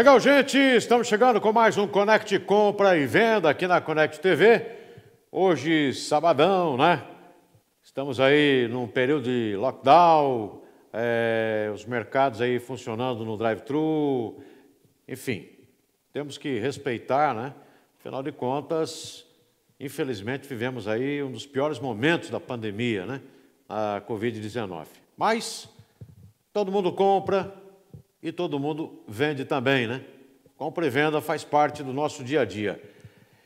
Legal, gente, estamos chegando com mais um Conect Compra e Venda aqui na Conect TV. Hoje, sabadão, né? Estamos aí num período de lockdown, é, os mercados aí funcionando no drive-thru, enfim, temos que respeitar, né? Afinal de contas, infelizmente vivemos aí um dos piores momentos da pandemia, né? A Covid-19. Mas todo mundo compra, e todo mundo vende também, né? Compra e venda faz parte do nosso dia a dia.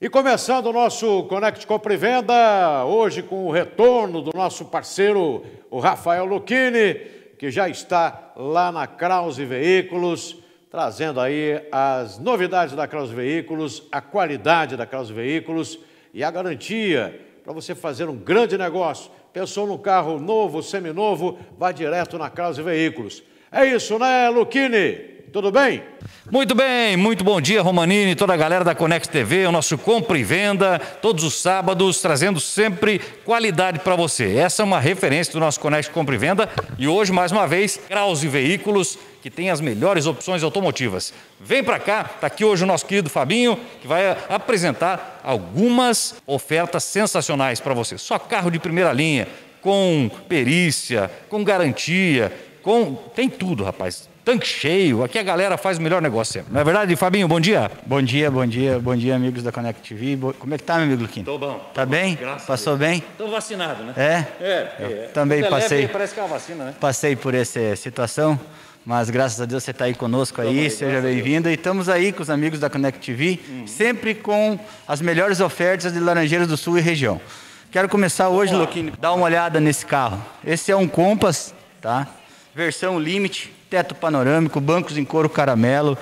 E começando o nosso Connect Compra e Venda, hoje com o retorno do nosso parceiro, o Rafael Lucchini, que já está lá na Krause Veículos, trazendo aí as novidades da Krause Veículos, a qualidade da Krause Veículos e a garantia para você fazer um grande negócio. Pensou no carro novo, seminovo, vá direto na Krause Veículos. É isso, né, Luquini? Tudo bem? Muito bem, muito bom dia, Romanini, toda a galera da Conex TV, o nosso compra e venda, todos os sábados, trazendo sempre qualidade para você. Essa é uma referência do nosso Conex Compra e Venda e hoje, mais uma vez, Krause Veículos, que tem as melhores opções automotivas. Vem para cá, está aqui hoje o nosso querido Fabinho, que vai apresentar algumas ofertas sensacionais para você. Só carro de primeira linha, com perícia, com garantia, com tem tudo, rapaz. Tanque cheio, aqui a galera faz o melhor negócio sempre. Não é verdade, Fabinho? Bom dia. Bom dia, bom dia, bom dia, amigos da Connect TV. Como é que tá, meu amigo Luquinho? Tô bom. Tá bem? Graças Passou bem? Tô vacinado, né? É? É. é. Também Até passei. Leve, parece que é uma vacina, né? Passei por essa situação, mas graças a Deus você está aí conosco aí, aí, seja graças a bem-vindo. E estamos aí com os amigos da Connect TV, Uhum. sempre com as melhores ofertas de Laranjeiras do Sul e região. Quero começar hoje. Luquinho, dar uma olhada nesse carro. Esse é um Compass, tá? Versão Limite, teto panorâmico, bancos em couro caramelo,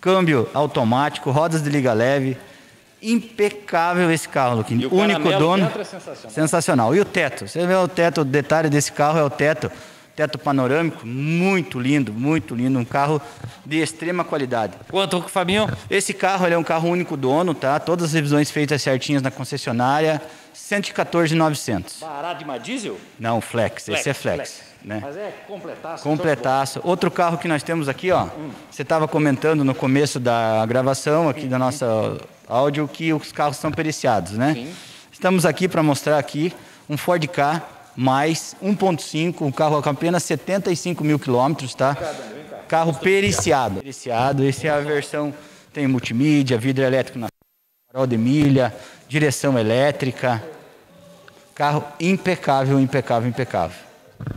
câmbio automático, rodas de liga leve. Impecável esse carro, Luquinho. Único dono. é sensacional. Sensacional. E o teto? Você vê o teto, o detalhe desse carro é o teto. Teto panorâmico, muito lindo, muito lindo. Um carro de extrema qualidade. Quanto, Fabinho? Esse carro é um carro único dono, tá? Todas as revisões feitas certinhas na concessionária. 114,900. Barato de uma diesel? Não, flex. Esse é flex. Né? Mas é completaço. Completaço. Outro carro que nós temos aqui, ó. Você estava comentando no começo da gravação aqui da nossa áudio que os carros são periciados, né? Sim. Estamos aqui para mostrar aqui um Ford Ka mais 1.5, um carro com apenas 75 mil quilômetros, tá? Carro periciado. Periciado. Esse é a versão tem multimídia, vidro elétrico na farol de milha, direção elétrica. Carro impecável, impecável, impecável.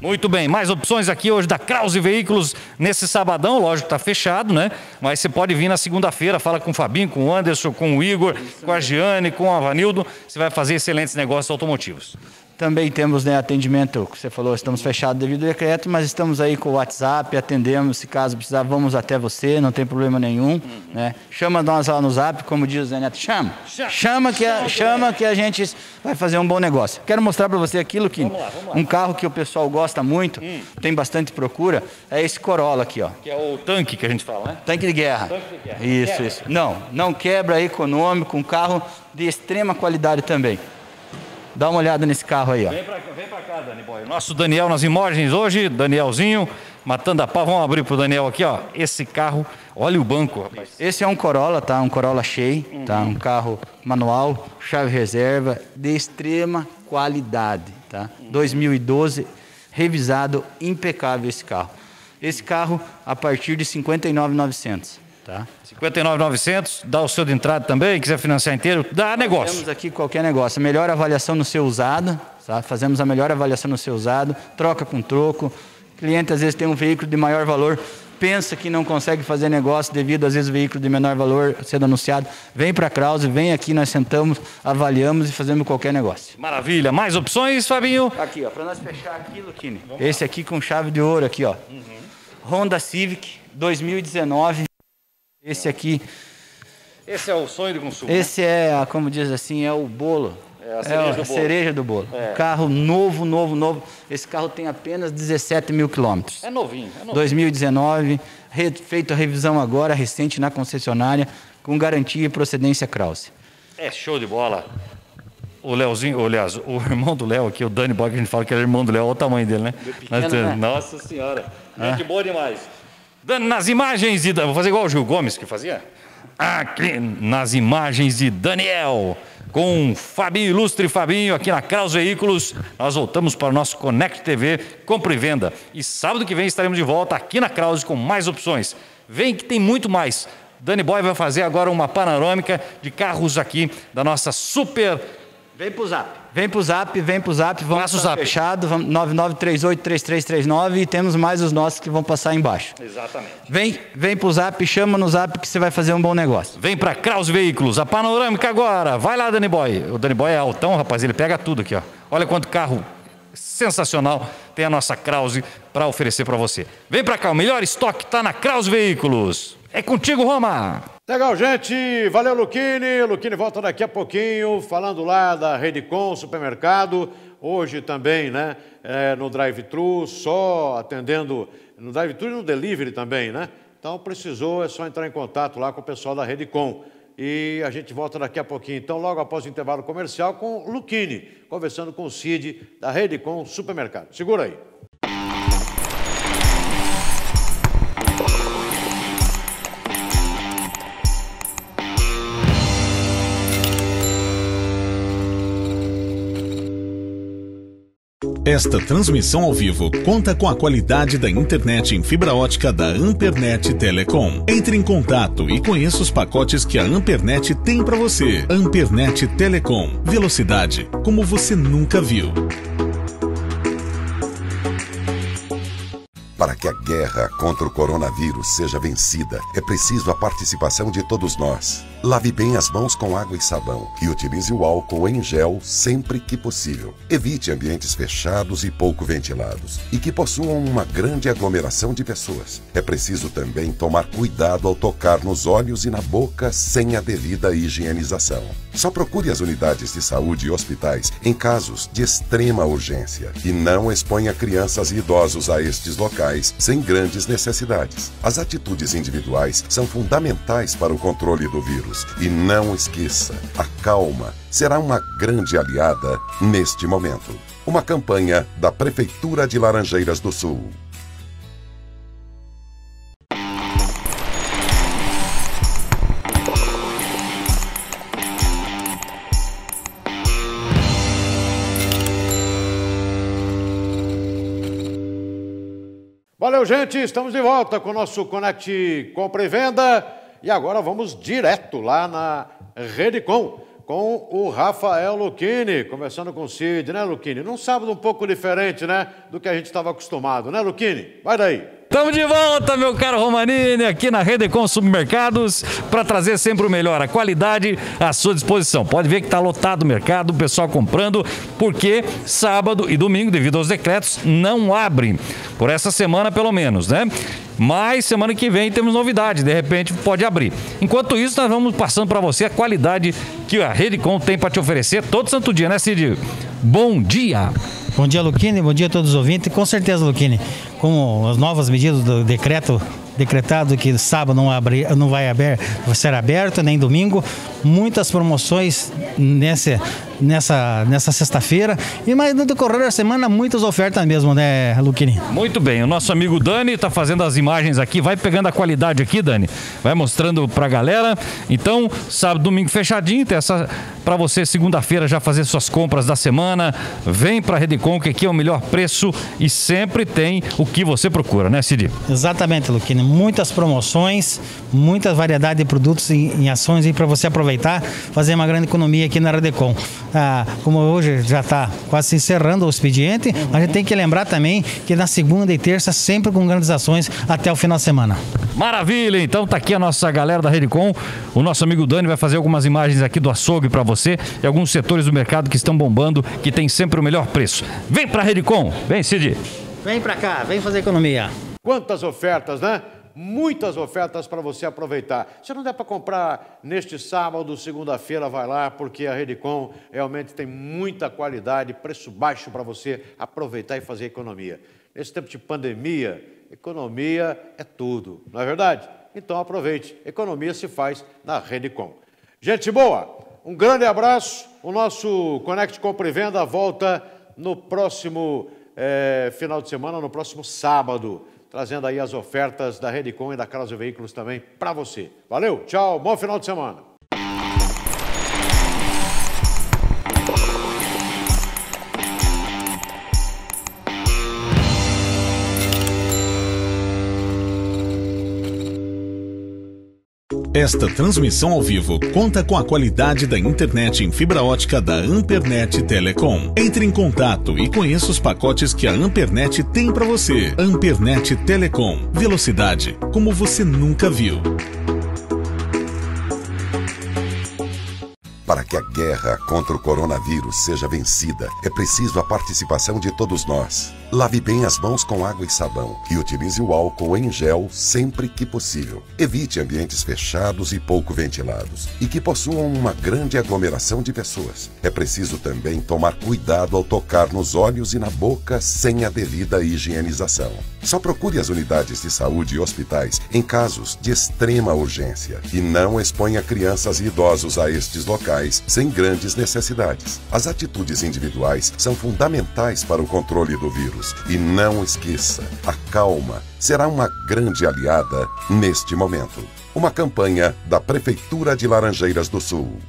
Muito bem, mais opções aqui hoje da Krause Veículos nesse sabadão, lógico, está fechado, né? Mas você pode vir na segunda-feira, fala com o Fabinho, com o Anderson, com o Igor, com a Giane, com o Avanildo, você vai fazer excelentes negócios automotivos. Também temos né, atendimento, você falou, estamos fechados devido ao decreto, mas estamos aí com o WhatsApp, atendemos, se caso precisar, vamos até você, não tem problema nenhum. Né? Chama nós lá no zap, como diz o Zé Neto, chama. Chama. Chama que, a, Chama, que a gente vai fazer um bom negócio. Quero mostrar para você aquilo que Vamos lá, vamos lá. Hum. um carro que o pessoal gosta muito, tem bastante procura, é esse Corolla aqui, ó. Que é o tanque que a gente fala, né? Tanque de guerra. Tanque de guerra. Isso, Quebra. isso. Não, não quebra, é econômico, um carro de extrema qualidade também. Dá uma olhada nesse carro aí, ó. Vem pra, vem pra cá, Dani Boy. Nosso Daniel nas imagens hoje, Danielzinho, matando a pau. Vamos abrir pro Daniel aqui, ó. Esse carro, olha o banco, rapaz. Esse é um Corolla, tá? Um Corolla cheio, tá? Uhum. Um carro manual, chave reserva, de extrema qualidade, tá? Uhum. 2012, revisado, impecável esse carro. Esse carro a partir de 59,900, tá? 59,900, dá o seu de entrada também, quiser financiar inteiro, dá negócio. Temos aqui qualquer negócio. A melhor avaliação no seu usado, tá? Fazemos a melhor avaliação no seu usado, troca com troco. O cliente às vezes tem um veículo de maior valor, pensa que não consegue fazer negócio devido às vezes veículo de menor valor sendo anunciado. Vem para a Krause, vem aqui, nós sentamos, avaliamos e fazemos qualquer negócio. Maravilha. Mais opções, Fabinho? Aqui, ó, para nós fechar aqui, Luquini. Esse aqui com chave de ouro aqui, ó. Honda Civic 2019. Esse aqui, Esse é o sonho de consumo. esse é, a- como diz assim, é o bolo. É a cereja do bolo. cereja do bolo. É. Carro novo, novo, novo. Esse carro tem apenas 17 mil quilômetros. É novinho, é novinho. 2019, re- feito a revisão agora, recente na concessionária. com garantia e procedência Krause. É show de bola. O Leozinho, aliás, o irmão do Léo aqui, o Dani Boy, que a gente fala que ele é irmão do Léo, olha o tamanho dele, né? Pequeno, né? Nossa senhora. Gente boa demais. Nas imagens de. Vou fazer igual o Gil Gomes que fazia. Aqui, nas imagens de Daniel, com Fabinho, ilustre Fabinho, aqui na Kraus Veículos. Nós voltamos para o nosso Connect TV, compra e venda. E sábado que vem estaremos de volta aqui na Kraus com mais opções. Vem que tem muito mais. Dani Boy vai fazer agora uma panorâmica de carros aqui da nossa super Vem pro zap. Vem pro zap, vem pro zap, vamos Passa o estar zap. fechado, vamos 99383339 e temos mais os nossos que vão passar embaixo. Exatamente. Vem, vem pro zap, chama no zap que você vai fazer um bom negócio. Vem para Kraus Veículos, a panorâmica agora. Vai lá, Dani Boy. O Dani Boy é altão, rapaz, ele pega tudo aqui, ó. Olha quanto carro sensacional tem a nossa Krause para oferecer para você. Vem para cá, o melhor estoque está na Kraus Veículos. É contigo, Roma. Legal, gente. Valeu, Luquini. Luquini volta daqui a pouquinho, falando lá da Redicom Supermercado. Hoje também, né? é, no drive-thru, só atendendo no drive-thru e no delivery também, né? Então, precisou, é só entrar em contato lá com o pessoal da Redicom. E a gente volta daqui a pouquinho, então, logo após o intervalo comercial, com o Luquini, conversando com o Cid da Redicom Supermercado. Segura aí. Esta transmissão ao vivo conta com a qualidade da internet em fibra ótica da Ampernet Telecom. Entre em contato e conheça os pacotes que a Ampernet tem para você. Ampernet Telecom. Velocidade como você nunca viu. Para que a guerra contra o coronavírus seja vencida, é preciso a participação de todos nós. Lave bem as mãos com água e sabão e utilize o álcool em gel sempre que possível. Evite ambientes fechados e pouco ventilados e que possuam uma grande aglomeração de pessoas. É preciso também tomar cuidado ao tocar nos olhos e na boca sem a devida higienização. Só procure as unidades de saúde e hospitais em casos de extrema urgência e não exponha crianças e idosos a estes locais sem grandes necessidades. As atitudes individuais são fundamentais para o controle do vírus e não esqueça, a calma será uma grande aliada neste momento. Uma campanha da Prefeitura de Laranjeiras do Sul. Valeu, gente. Estamos de volta com o nosso Connect Compra e Venda. E agora vamos direto lá na Redicom com o Rafael Luquini, conversando com o Cid, né, Luquini? Num sábado um pouco diferente, né, do que a gente estava acostumado, né, Luquini? Vai daí. Estamos de volta, meu caro Romanini, aqui na Redecom Supermercados, para trazer sempre o melhor, a qualidade à sua disposição. Pode ver que está lotado o mercado, o pessoal comprando, porque sábado e domingo, devido aos decretos, não abrem. Por essa semana, pelo menos, né? Mas semana que vem temos novidade, de repente pode abrir. Enquanto isso, nós vamos passando para você a qualidade que a Redecom tem para te oferecer todo santo dia, né, Cid? Bom dia! Bom dia, Luquini. Bom dia a todos os ouvintes. Com certeza, Luquini, com as novas medidas do decreto decretado que sábado não, abre, não vai, vai ser aberto, nem domingo, muitas promoções nessa, nessa, nessa sexta-feira. E mais no decorrer da semana, muitas ofertas mesmo, né, Luquini? Muito bem, o nosso amigo Dani está fazendo as imagens aqui, vai pegando a qualidade aqui, Dani, vai mostrando para a galera. Então, sábado, domingo fechadinho, tem essa para você segunda-feira já fazer suas compras da semana. Vem para a Redecom, que aqui é o melhor preço e sempre tem o que você procura, né, Cid? Exatamente, Luquini. Muitas promoções, muita variedade de produtos em, em ações aí para você aproveitar, fazer uma grande economia aqui na Redecom. Ah, como hoje já está quase se encerrando o expediente, a gente tem que lembrar também que na segunda e terça, sempre com grandes ações até o final de semana. Maravilha! Então tá aqui a nossa galera da Redecom. O nosso amigo Dani vai fazer algumas imagens aqui do açougue para você e alguns setores do mercado que estão bombando, que tem sempre o melhor preço. Vem para a Redecom! Vem, Cid! Vem para cá, vem fazer economia. Quantas ofertas, né? Muitas ofertas para você aproveitar. Se não der para comprar neste sábado, segunda-feira, vai lá, porque a Redicom realmente tem muita qualidade, preço baixo para você aproveitar e fazer economia. Nesse tempo de pandemia, economia é tudo, não é verdade? Então aproveite, economia se faz na Redecom. Gente boa, um grande abraço. O nosso Conect Compra e Venda volta no próximo é, final de semana, no próximo sábado, trazendo aí as ofertas da Redecom e da Casa Veículos também para você. Valeu, tchau, bom final de semana. Esta transmissão ao vivo conta com a qualidade da internet em fibra ótica da Ampernet Telecom. Entre em contato e conheça os pacotes que a Ampernet tem para você. Ampernet Telecom. Velocidade como você nunca viu. Para que a guerra contra o coronavírus seja vencida, é preciso a participação de todos nós. Lave bem as mãos com água e sabão e utilize o álcool em gel sempre que possível. Evite ambientes fechados e pouco ventilados e que possuam uma grande aglomeração de pessoas. É preciso também tomar cuidado ao tocar nos olhos e na boca sem a devida higienização. Só procure as unidades de saúde e hospitais em casos de extrema urgência e não exponha crianças e idosos a estes locais sem grandes necessidades. As atitudes individuais são fundamentais para o controle do vírus e não esqueça, a calma será uma grande aliada neste momento. Uma campanha da Prefeitura de Laranjeiras do Sul.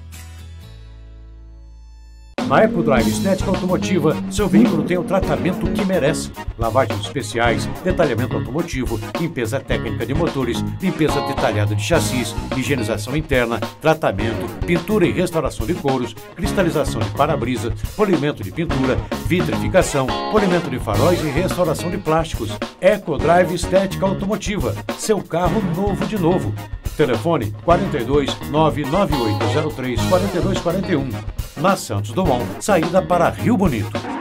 Na EcoDrive Estética Automotiva, seu veículo tem o tratamento que merece. Lavagens especiais, detalhamento automotivo, limpeza técnica de motores, limpeza detalhada de chassis, higienização interna, tratamento, pintura e restauração de couros, cristalização de para-brisa, polimento de pintura, vitrificação, polimento de faróis e restauração de plásticos. EcoDrive Estética Automotiva, seu carro novo de novo. Telefone 42 99803 4241. Na Santos Dumont, saída para Rio Bonito.